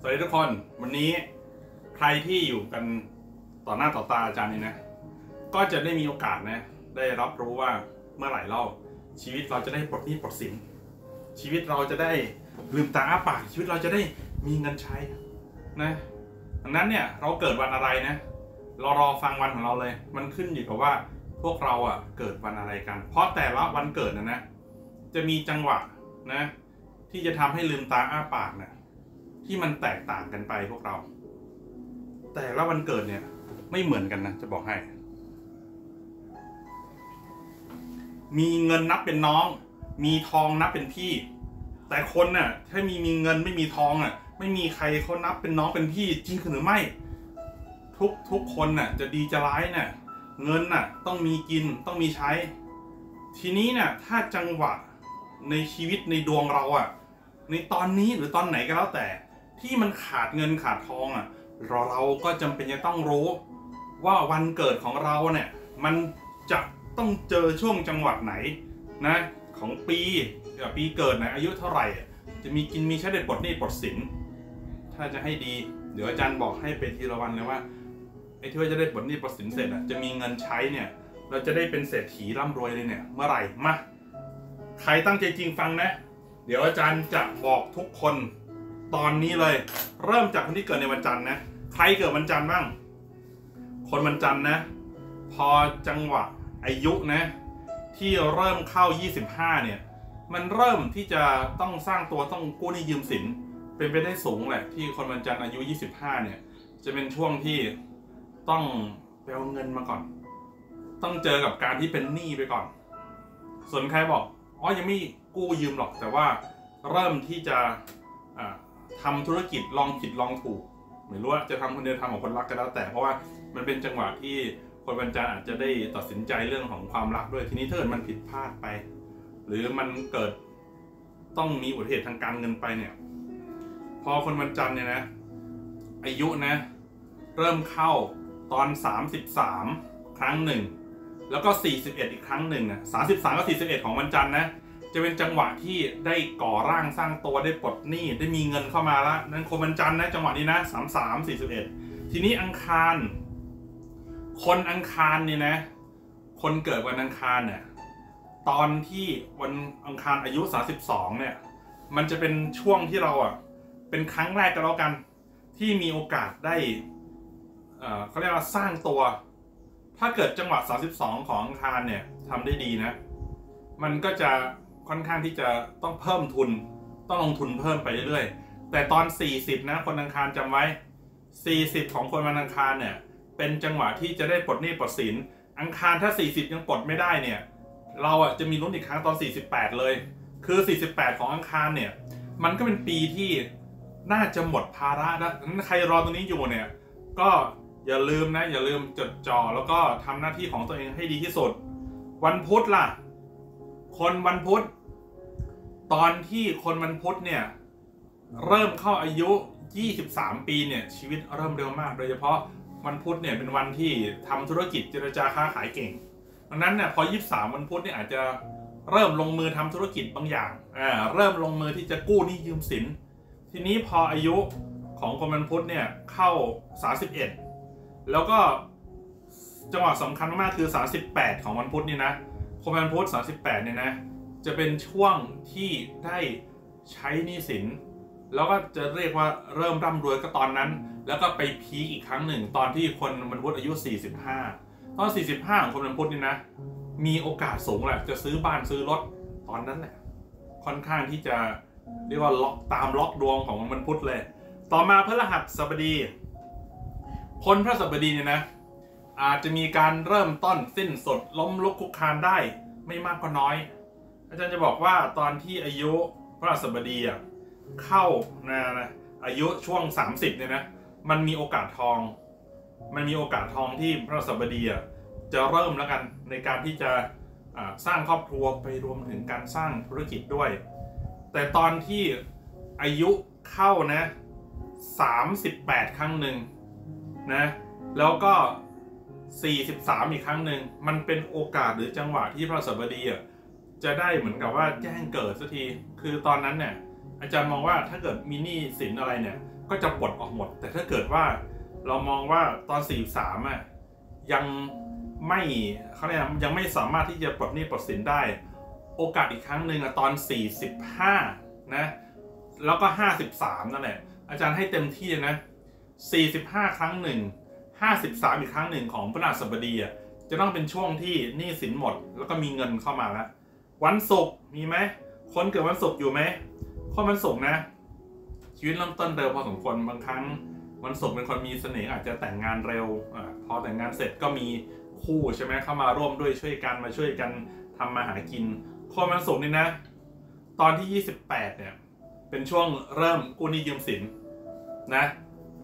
สวัสดีทุกคนวันนี้ใครที่อยู่กันต่อหน้าต่อตาอาจารย์นี่นะ ก็จะได้มีโอกาสนะ ได้รับรู้ว่าเมื่อไหร่เราชีวิตเราจะได้ปลดหนี้ปลดสิน ชีวิตเราจะได้ลืมตาอ้าปากชีวิตเราจะได้มีเงินใช้นะดังนั้นเนี่ยเราเกิดวันอะไรนะเรารอฟังวันของเราเลย มันขึ้นอยู่กับว่าพวกเราอะเกิดวันอะไรกัน เพราะแต่ละวันเกิดนะนะจะมีจังหวะนะที่จะทำให้ลืมตาอ้าปากนะ ที่มันแตกต่างกันไปพวกเรา แต่ละวันเกิดเนี่ย ไม่เหมือนกันนะ จะบอกให้ มีเงินนับเป็นน้อง มีทองนับเป็นพี่ แต่คนน่ะถ้ามีมีเงินไม่มีทองอะ ไม่มีใครเขานับเป็นน้องเป็นพี่จริงหรือไม่ ทุกทุกคนน่ะ จะดีจะร้ายน่ะเงินน่ะ ต้องมีกินต้องมีใช้ ทีนี้น่ะ ถ้าจังหวะในชีวิตในดวงเราอะ ในตอนนี้หรือตอนไหนก็แล้วแต่ ที่มันขาดเงินขาดทองอะเราเราก็จำเป็นจะต้องรู้ ว่าวันเกิดของเราเนี่ยมันจะต้องเจอช่วงจังหวัดไหนนะของปีปีเกิดนะอายุเท่าไหร่ จะมีกินมีใช้เด็ดบทนี่บทสินถ้าจะให้ดีเดี๋ยวอาจารย์บอกให้ไปทีละวันเลยว่าไอ้ที่ว่าจะได้บทนี่บทสินเสร็จอะจะมีเงินใช้เนี่ยเราจะได้เป็นเศรษฐีร่ำรวยเลยเนี่ยเมื่อไหร่มาใครตั้งใจจริงฟังนะ เดี๋ยวอาจารย์จะบอกทุกคน ตอนนี้เลย เริ่มจากคนที่เกิดในวันจันทร์นะใครเกิดวันจันทร์บ้าง คนวันจันทร์นะ พอจังหวะอายุนะ ที่เริ่มเข้า 25 เนี่ย มันเริ่มที่จะต้องสร้างตัวต้องกู้หนี้ยืมสิน เป็นไปได้สูงแหละ ที่คนวันจันทร์อายุ 25 เนี่ย จะเป็นช่วงที่ต้องไปเอาเงินมาก่อน ต้องเจอกับการที่เป็นหนี้ไปก่อน ส่วนใครบอกอ๋อยังไม่กู้ยืมหรอกแต่ว่าเริ่มที่จะ อ่าทำธุรกิจลองผิดลองถูกไม่รู้ว่าจะทำคนเดียวทำของคนรักก็แล้วแต่เพราะว่ามันเป็นจังหวะที่คนวันจันทร์อาจจะได้ตัดสินใจเรื่องของความรักด้วยทีนี้ถ้าเกิดมันผิดพลาดไป หรือมันเกิดต้องมีอุบัติเหตุทางการเงินไปเนี่ย พอคนวันจันทร์เนี่ยนะ อายุนะ เริ่มเข้าตอน 33 ครั้งหนึ่ง แล้วก็ 41 อีกครั้งหนึ่งนะ33 กับ 41 ของวันจันทร์นะ จะเป็นจังหวะที่ได้ก่อร่างสร้างตัวได้ปลดหนี้ได้มีเงินเข้ามาแล้วนั่นคนวันจันทร์นะจังหวะนี้นะ33 41ทีนี้อังคาร คนอังคารเนี่ยนะ คนเกิดวันอังคารเนี่ยตอนที่วันอังคารอายุ32เนี่ย มันจะเป็นช่วงที่เราอะเป็นครั้งแรกก็แล้วกันที่มีโอกาสได้เอ่อเขาเรียกว่าสร้างตัว ถ้าเกิดจังหวะ 32 ของอังคารเนี่ยทำได้ดีนะ มันก็จะ ค่อนข้างที่จะต้องเพิ่มทุน ต้องลงทุนเพิ่มไปเรื่อยๆ แต่ตอน 40 นะคนอังคารจำไว้ 40 ของคนวันอังคารเนี่ย เป็นจังหวะที่จะได้ปลดหนี้ปลดสิน อังคารถ้า 40 ยังปลดไม่ได้เนี่ย เราอะจะมีลุ้นอีกครั้งตอน 48 เลย คือ 48 ของอังคารเนี่ย มันก็เป็นปีที่น่าจะหมดภาระนะงั้นใครรอตรงนี้อยู่เนี่ย ก็อย่าลืมนะ อย่าลืมจดจ่อแล้วก็ทำหน้าที่ของตัวเองให้ดีที่สุด วันพุธล่ะ คนวันพุธ ตอนที่คนวันพุธเนี่ย เริ่มเข้าอายุ 23 ปีเนี่ย ชีวิตเริ่มเร็วมาก โดยเฉพาะวันพุธเนี่ยเป็นวันที่ทำธุรกิจเจรจาค้าขายเก่งดังนั้นเนี่ยพอ 23 วันพุธเนี่ยอาจจะเริ่มลงมือทำธุรกิจบางอย่างอ่าเริ่มลงมือที่จะกู้หนี้ยืมสิน ทีนี้พออายุของคนวันพุธเนี่ยเข้า 31 แล้วก็จังหวะสำคัญมากๆคือ 38 ของวันพุธนี่นะคนวันพุธ 38 เนี่ยนะ จะเป็นช่วงที่ได้ใช้หนี้สิน แล้วก็จะเรียกว่าเริ่มร่ำรวยก็ตอนนั้น แล้วก็ไปพีคอีกครั้งหนึ่ง ตอนที่คนวันพุธอายุ 45 ตอน 45 ของคนวันพุทธนี่นะ มีโอกาสสูงแหละจะซื้อบ้านซื้อรถตอนนั้นแหละค่อนข้างที่จะเรียกว่าล็อกตามล็อกดวงของวันพุทธเลย ต่อมาพฤหัสสบดีคนพระสัปดีเนี่ยนะ อาจจะมีการเริ่มต้นสิ้นสดล้มลุกคลุกคลานได้ ไม่มากก็น้อย อาจารย์จะบอกว่าตอนที่อายุพระสัปดีอะเข้านะนะอายุช่วง 30เนี่ยนะมันมีโอกาสทอง มันมีโอกาสทองที่พระสัปดีอะจะเริ่มแล้วกันในการที่จะสร้างครอบครัวไปรวมถึงการสร้างธุรกิจด้วย แต่ตอนที่อายุเข้านะ38 ครั้งหนึ่งนะแล้วก็ 43 อีกครั้งหนึ่งมันเป็นโอกาสหรือจังหวะที่พระสัปดีอะ จะได้เหมือนกับว่าแจ้งเกิดสักที คือตอนนั้นเนี่ยอาจารย์มองว่าถ้าเกิดมีหนี้สินอะไรเนี่ย ก็จะปลดออกหมด แต่ถ้าเกิดว่าเรามองว่าตอน43อะยังไม่เขาเรียกยังไม่สามารถที่จะปลดหนี้ปลดสินได้ โอกาสอีกครั้งหนึ่งอะตอน 45 นะ แล้วก็ 53 นั่นแหละ อาจารย์ให้เต็มที่นะ 45 ครั้งหนึ่ง53 อีกครั้งหนึ่งของพระราชบดีอะจะต้องเป็นช่วงที่หนี้สินหมด แล้วก็มีเงินเข้ามาแล้ว วันศุกร์มีไหมคนเกิดวันศุกร์อยู่ไหมคนวันศุกร์นะ ชีวิตเริ่มต้นเร็วพอสมควรบางครั้งวันศุกร์เป็นคนมีเสน่ห์อาจจะแต่งงานเร็วอพอแต่งงานเสร็จก็มีคู่ใช่ไหมเข้ามาร่วมด้วยช่วยกันมาช่วยกันทำมาหากิน คนวันศุกร์นี่นะ ตอนที่ 28 เนี่ย เป็นช่วงเริ่มกู้หนี้ยืมสินนะ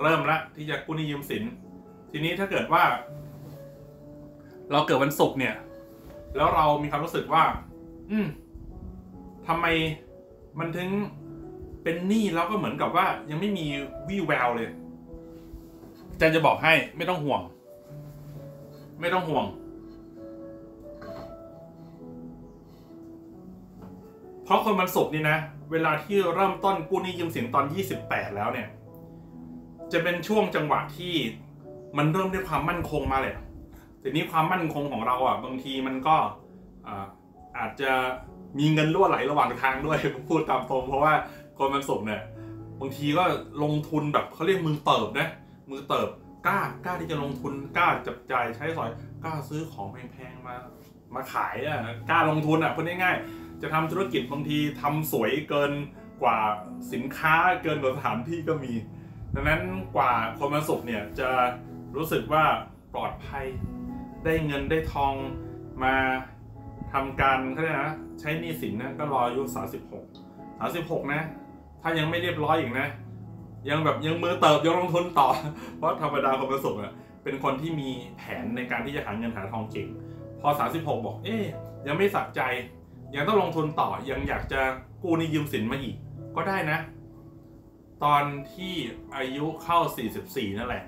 เริ่มละที่จะกู้หนี้ยืมสิน ทีนี้ถ้าเกิดว่า เราเกิดวันศุกร์เนี่ย แล้วเรามีความรู้สึกว่า อืมทำไมมันถึงเป็นหนี้แล้วก็เหมือนกับว่า ยังไม่มีวี่แววเลยอาจารย์จะบอกให้ไม่ต้องห่วง ไม่ต้องห่วง เพราะคนมันศุกนี่นะ เวลาที่เริ่มต้นกู้หนี้ยืมสินตอน 28 แล้วเนี่ย จะเป็นช่วงจังหวะที่มันเริ่มด้วยความมั่นคงมาเลยทีนี้ความมั่นคงของเราอะ บางทีมันก็อา อาจจะมีเงินรั่วไหลระหว่างทางด้วยพูดตามตรง เพราะว่าคนมันศุกเนี่ยบางทีก็ลงทุนแบบเขาเรียกมือเติบนะมือเติบกล้ากล้าที่จะลงทุนกล้าจับจ่ายใช้สอยกล้าซื้อของแพงๆมามาขายอะกล้าลงทุนอะพูดง่ายๆจะทำธุรกิจบางทีทำสวยเกินกว่าสินค้าเกินกว่าสถานที่ก็มี ดังนั้นกว่าคนมาสุกเนี่ยจะรู้สึกว่าปลอดภัยได้เงินได้ทองมา ทำการเขาเรียกนะใช้หนี้สินนะก็รออายุ36 36นะ ถ้ายังไม่เรียบร้อยอีกนะ ยังแบบยังมือเติบยังลงทุนต่อ เพราะธรรมดาคนประสบอะเป็นคนที่มีแผนในการที่จะหาเงินหาทองเก่งพอ 36 บอก เอ๊ยยังไม่สักใจ ยังต้องลงทุนต่อยังอยากจะกู้นี่ยืมสินมาอีก ก็ได้นะ ตอนที่อายุเข้า 44 นั่นแหละ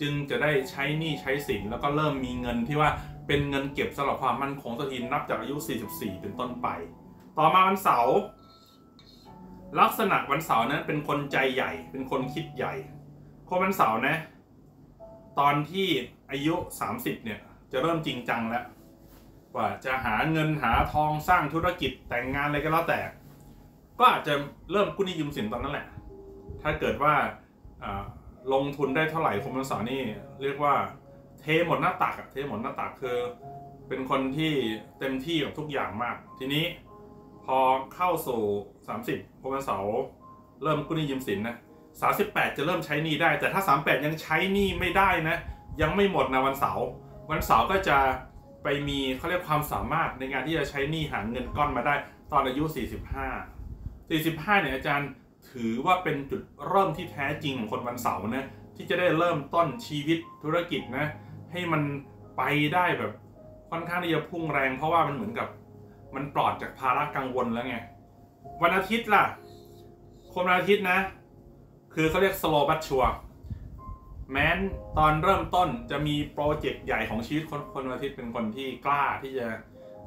จึงจะได้ใช้หนี้ใช้สินแล้วก็เริ่มมีเงินที่ว่า เป็นเงินเก็บสำหรับความมั่นคงสักทีนับจากอายุ 44 เป็นต้นไป ต่อมาวันเสาร์ลักษณะวันเสาร์นั้นเป็นคนใจใหญ่ เป็นคนคิดใหญ่ คนวันเสาร์นะ ตอนที่อายุ 30 เนี่ย จะเริ่มจริงจังแล้วว่าจะหาเงินหาทองสร้างธุรกิจแต่งงานอะไรก็แล้วแต่ ก็อาจจะเริ่มกู้หนี้ยืมสินตอนนั้นแหละ ถ้าเกิดว่าลงทุนได้เท่าไหร่คนวันเสาร์นี่เรียกว่า เทหมดหน้าตักเทหมดหน้าตักคือ เป็นคนที่เต็มที่กับทุกอย่างมาก ทีนี้พอเข้าสู่ 30พวันเสาร์เริ่มกู้หนี้ยืมสินนะ38จะเริ่มใช้หนี้ได้ แต่ถ้า38ยังใช้หนี้ไม่ได้นะ ยังไม่หมดนะวันเสาร์วันเสาร์ก็จะไปมีเขาเรียกความสามารถในการที่จะใช้หนี้หาเงินก้อนมาได้ ตอนอายุ 45 45เนี่ยอาจารย์ถือว่าเป็นจุดเริ่มที่แท้จริงของคนวันเสาร์นะที่จะได้เริ่มต้นชีวิตธุรกิจนะ ให้มันไปได้แบบค่อนข้างที่จะพุ่งแรง เพราะว่ามันเหมือนกับมันปลอดจากภาระกังวลแล้วไง วันอาทิตย์ล่ะ คนวันอาทิตย์นะ คือเขาเรียก slow but sure แม้นตอนเริ่มต้นจะมีโปรเจกต์ใหญ่ของชีวิตคนคนวันอาทิตย์เป็นคนที่กล้าที่จะ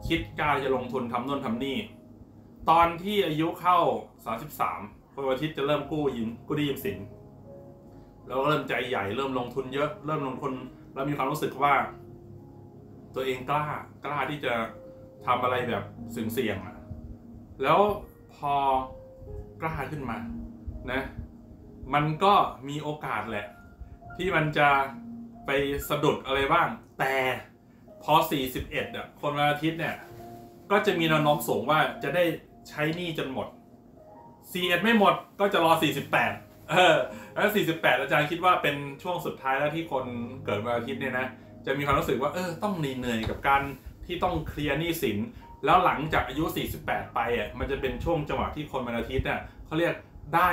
คิดกล้าจะลงทุนทำนู่นทำนี่ ตอนที่อายุเข้า 33คนวันอาทิตย์จะเริ่มกู้ยืมกู้ดียืมสินแล้วเริ่มใจใหญ่เริ่มลงทุนเยอะ เริ่มลงทุน แล้วมีความรู้สึกว่า ตัวเองกล้ากล้าที่จะทำอะไรแบบเสี่ยงๆอะแล้วพอกล้าขึ้นมานะมันก็มีโอกาสแหละ ที่มันจะไปสะดุดอะไรบ้าง แต่พอ 41อะคนวันอาทิตย์เนี่ย ก็จะมีแนวโน้มสูงว่าจะได้ใช้หนี้จนหมด 41 ไม่หมดก็จะรอ 48 เออแล้ว48 อาจารย์คิดว่าเป็นช่วงสุดท้ายแล้วที่คนเกิดวันอาทิตย์เนี่ยนะ จะมีความรู้สึกว่าเออต้องเหนื่อยกับการที่ต้องเคลียร์หนี้สิน แล้วหลังจากอายุ 48 ไปอะมันจะเป็นช่วงจังหวะที่คนวันอาทิตย์เนี่ยเขาเรียกได้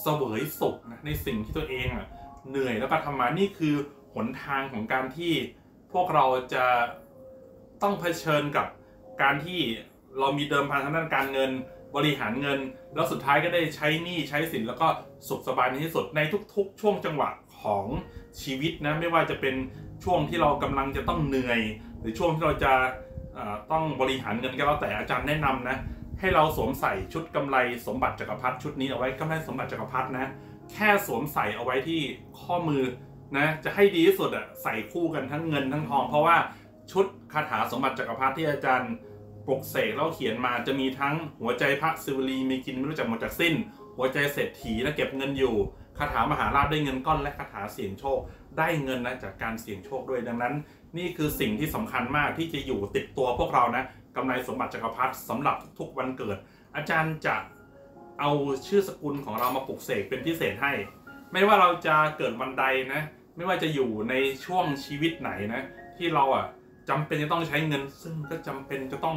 เสวยสุขนะในสิ่งที่ตัวเองอะเหนื่อยแล้วก็ทำมานี่คือหนทางของการที่พวกเราจะต้องเผชิญกับการที่เรามีเดิมพันทางด้านการเงิน บริหารเงิน แล้วสุดท้ายก็ได้ใช้หนี้ใช้สินแล้วก็สุขสบายในที่สุดในทุก ๆ ช่วงจังหวะของชีวิตนะไม่ว่าจะเป็นช่วงที่เรากำลังจะต้องเหนื่อย หรือช่วงที่เราจะต้องบริหารเงินก็แล้วแต่อาจารย์แนะนำนะให้เราสวมใส่ชุดกำไรสมบัติจักรพรรดิชุดนี้เอาไว้กำไรสมบัติจักรพรรดินะแค่สวมใส่เอาไว้ที่ข้อมือนะจะให้ดีที่สุดอะใส่คู่กันทั้งเงินทั้งทอง เพราะว่าชุดคาถาสมบัติจักรพรรดิที่อาจารย์ ปลุกเสกแล้วเขียนมาจะมีทั้งหัวใจพระศิวลีมีกินไม่รู้จักหมดจากสิ้น หัวใจเศรษฐีและเก็บเงินอยู่คาถามหาราชได้เงินก้อนและคาถาเสี่ยงโชค ได้เงินนะจากการเสี่ยงโชคด้วยดังนั้น นี่คือสิ่งที่สำคัญมากที่จะอยู่ติดตัวพวกเรานะกำไรสมบัติจักรพรรดิสำหรับทุกวันเกิด อาจารย์จะเอาชื่อสกุลของเรามาปลุกเสกเป็นพิเศษให้ ไม่ว่าเราจะเกิดวันใดนะ ไม่ว่าจะอยู่ในช่วงชีวิตไหนนะ ที่เราอะ จำเป็นจะต้องใช้เงิน ซึ่งก็จำเป็นจะต้อง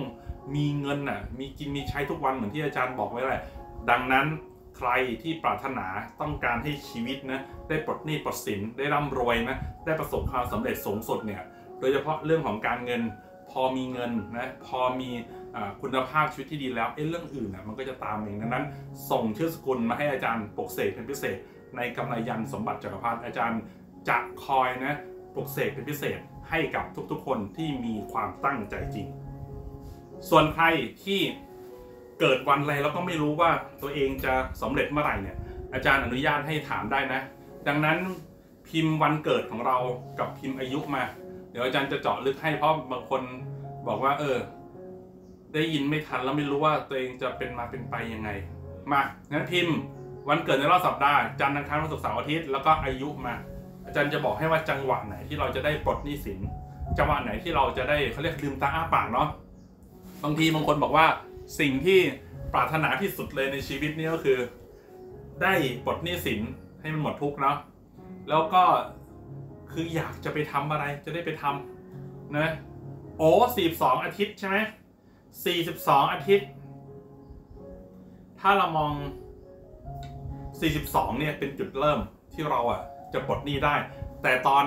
มีเงินอะ มีกินมีใช้ทุกวันเหมือนที่อาจารย์บอกไว้แหละ ดังนั้นใครที่ปรารถนาต้องการให้ชีวิตนะได้ปลดหนี้ปลดสินได้ร่ำรวยนะได้ประสบความสำเร็จสูงสุดเนี่ยโดยเฉพาะเรื่องของการเงินพอมีเงินนะพอมีคุณภาพชีวิตที่ดีแล้วเอ้เรื่องอื่นนะมันก็จะตามเองดังนั้น ส่งชื่อสกุลมาให้อาจารย์ปกเสกเป็นพิเศษ ในกำไรยันสมบัติจักรพรรดิอาจารย์จะคอยนะปกเสกเป็นพิเศษ ให้กับทุกๆคนที่มีความตั้งใจจริง ส่วนใครที่เกิดวันอะไรแล้วก็ไม่รู้ว่าตัวเองจะสำเร็จเมื่อไหร่เนี่ย อาจารย์อนุญาตให้ถามได้นะ ดังนั้นพิมพ์วันเกิดของเรากับพิมพ์อายุมา เดี๋ยวอาจารย์จะเจาะลึกให้เพราะบางคนบอกว่า เออ ได้ยินไม่ทันแล้วไม่รู้ว่าตัวเองจะเป็นมาเป็นไปยังไง มางั้นพิมพ์วันเกิดในรอบสัปดาห์จันทร์อังคารวันศุกร์เสาร์อาทิตย์แล้วก็อายุมา อาจารย์จะบอกให้ว่าจังหวะไหนที่เราจะได้ปลดหนี้สิน จังหวะไหนที่เราจะได้เขาเรียกลืมตาอ้าปากเนาะบางทีบางคนบอกว่าสิ่งที่ปรารถนาที่สุดเลยในชีวิตนี้ก็คือ ได้ปลดหนี้สินให้มันหมดทุกเนาะแล้วก็คืออยากจะไปทำอะไรจะได้ไปทำนะโอ้สี่สองอาทิตย์ใช่ไหมสี่สิบสองอาทิตย์ ถ้าเรามอง42เนี่ยเป็นจุดเริ่มที่เราอะ จะปลดหนี้ได้ แต่ตอน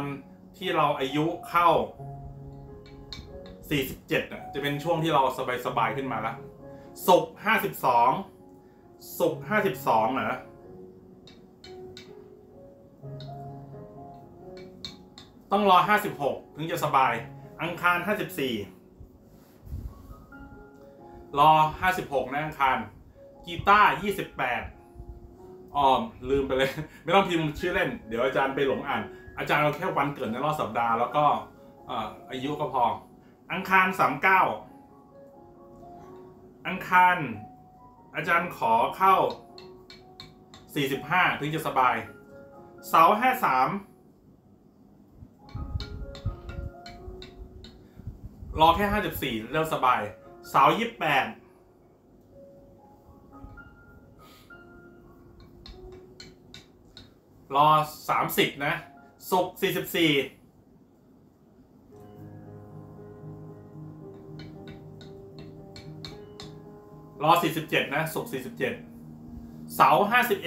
ที่เราอายุเข้า 47อะจะเป็นช่วงที่เราสบายๆขึ้นมาแล้วสุก52สุก52นะต้องรอ 56 ถึงจะสบาย อังคาร 54 รอ 56 นะอังคาร กีตาร์ 28 อ๋อลืมไปเลย ไม่ต้องพิมพ์ชื่อเล่น เดี๋ยวอาจารย์ไปหลงอ่าน อาจารย์เอาแค่วันเกิดในรอบสัปดาห์แล้วก็อายุก็พอ อังคาร39อังคารอาจารย์ขอเข้า 45 ถึงจะสบาย เสาร์53รอแค่ 54 เริ่มสบาย เสาร์28 รอ 30 นะศุกร์44รอ 47 นะศุกร์47 เสาร์51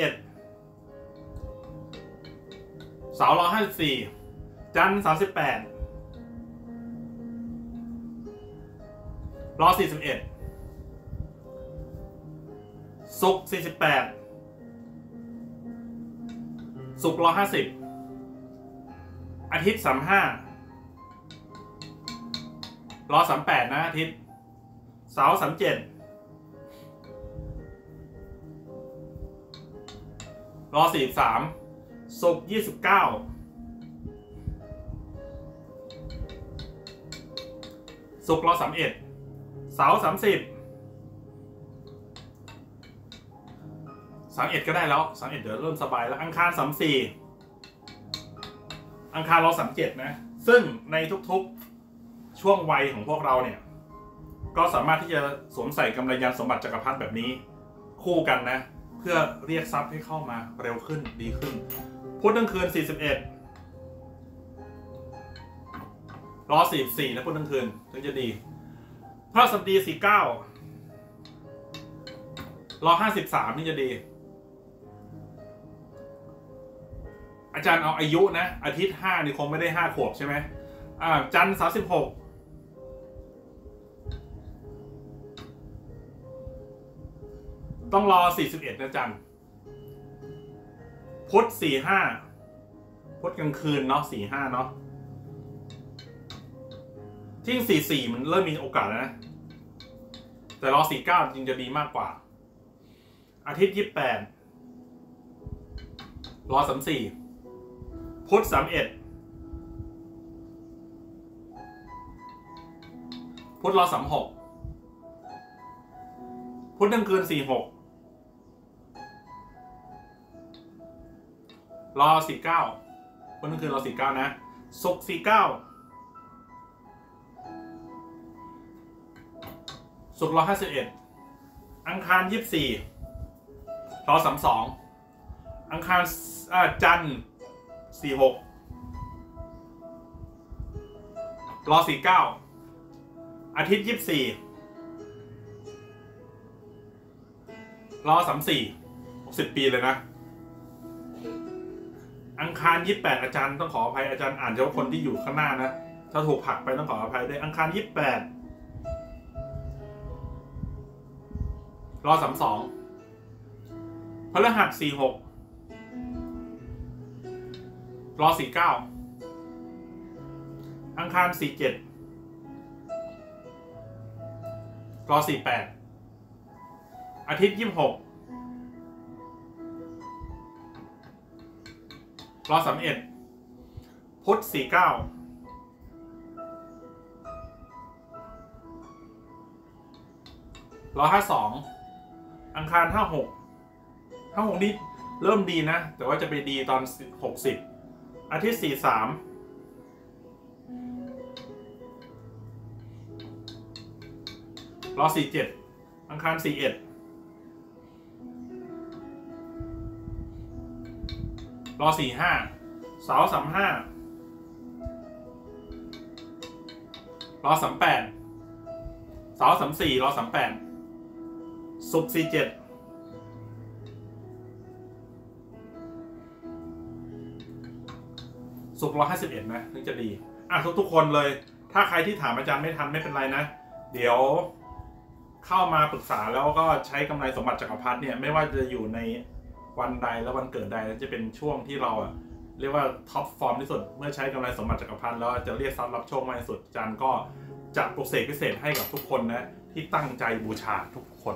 เสาร์รอ 54 จันทร์38 รอ 41ศุกร์48 สุกร้อยห้าสิบอาทิตย์สามห้าร้อสามแปดนะอาทิตย์เสาร์สามเจ็ดรอสี่สามศุกร์ยี่สิบเก้าศุกร์รอสามเอ็ดเสาร์สามสิบ 30 31ก็ได้แล้ว31เอ็ดี๋ยวเริ่มสบายแล้ว อังคาร34อังคารเรอ37นะ ซึ่งในทุกๆช่วงวัยของพวกเราเนี่ย ก็สามารถที่จะสวมใส่กำไรยันสมบัติจักรพรรดิแบบนี้ คู่กันนะ เพื่อเรียกทรัพย์ให้เข้ามาเร็วขึ้นดีขึ้น พุธกลางคืน 41รอ44นะพุธกลางคืนถึงจะดีพระสัปดี49รอ53นี่จะดี อาจารย์เอาอายุนะ อาทิตย์5นี่คงไม่ได้5ขวบใช่ไหมอ่าจันทร์36ต้องรอ41นะจันพุธ45พุธกลางคืนเนาะ45เนาะที่44มันเริ่มมีโอกาสแล้วนะ แต่รอสี่เก้าจริงจะดีมากกว่า อาทิตย์ยี่แปดรอสามสี่ พุทธสามเอ็ดพุทธรอสามหกพุทธกลางคืนสี่หกรอสี่เก้าพุทธกลางคืนรอสี่เก้านะศุกร์สี่เก้าศุกร์รอห้าสิบเอ็ดอังคารยี่สิบสี่รอสามสองอังคารจันทร์ สี่หกรอสี่เก้าอาทิตย์ยี่สิบสี่รอสามสี่หกสิบปีเลยนะ อังคารยี่แปดอาจารย์ต้องขออภัยอาจารย์อ่านเฉพาะคนที่อยู่ข้างหน้านะ ถ้าถูกผลักไปต้องขออภัยด้วยอังคารยี่แปดรอสามสองพฤหัสสี่หก รอสี่เก้าอังคารสี่เจ็ดรอสี่แปดอาทิตย์ยี่หกรอสามเอ็ดพุธสี่เก้าร้อยห้าสองอังคารห้าหกห้าหกนี่เริ่มดีนะ แต่ว่าจะไปดีตอนหกสิบ อาทิตย์สี่สามรอสี่เจ็ดอังคารสี่เอ็ดรอสี่ห้าเสาสามห้ารอสามแปดเสาสามสี่รอสามแปดศุกร์สี่เจ็ด ศุกร้อยห้าสิบเอ็ดนะถึงจะดีอะทุกทุกๆคนเลย ถ้าใครที่ถามอาจารย์ไม่ทันไม่เป็นไรนะ เดี๋ยวเข้ามาปรึกษาแล้วก็ใช้กำไรสมบัติจักรพรรดิเนี่ยไม่ว่าจะอยู่ในวันใดและวันเกิดใดจะเป็นช่วงที่เราอะเรียกว่าท็อปฟอร์มที่สุด เมื่อใช้กำไรสมบัติจักรพรรดิแล้วจะเรียกทรัพย์รับโชคมากที่สุดอาจารย์ก็จะโปลุกเสพิเศษให้กับทุกคนนะที่ตั้งใจบูชาทุกคน